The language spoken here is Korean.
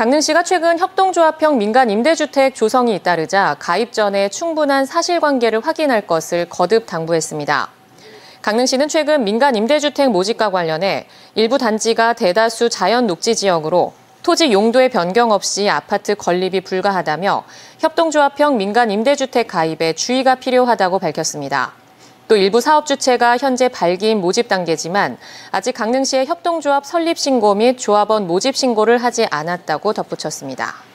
강릉시가 최근 협동조합형 민간 임대주택 조성이 잇따르자 가입 전에 충분한 사실관계를 확인할 것을 거듭 당부했습니다. 강릉시는 최근 민간 임대주택 모집과 관련해 일부 단지가 대다수 자연 녹지 지역으로 토지 용도의 변경 없이 아파트 건립이 불가하다며 협동조합형 민간 임대주택 가입에 주의가 필요하다고 밝혔습니다. 또 일부 사업 주체가 현재 발기인 모집 단계지만 아직 강릉시의 협동조합 설립 신고 및 조합원 모집 신고를 하지 않았다고 덧붙였습니다.